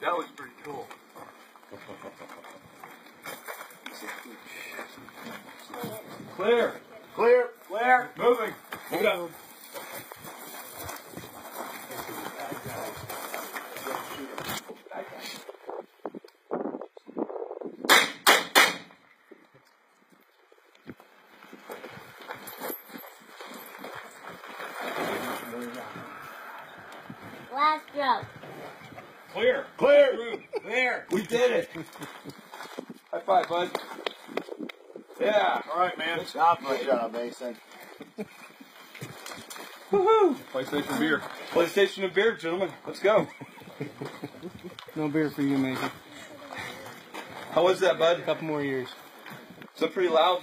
That was pretty cool. Clear. Clear. Clear. Moving. Move up. Last joke. Clear. Clear. Clear. We did it. High five, bud. Yeah. All right, man. Good job, Good job, Mason. Woohoo! PlayStation beer. PlayStation and beer, gentlemen. Let's go. No beer for you, Mason. How was that, bud? A couple more years. Is that pretty loud?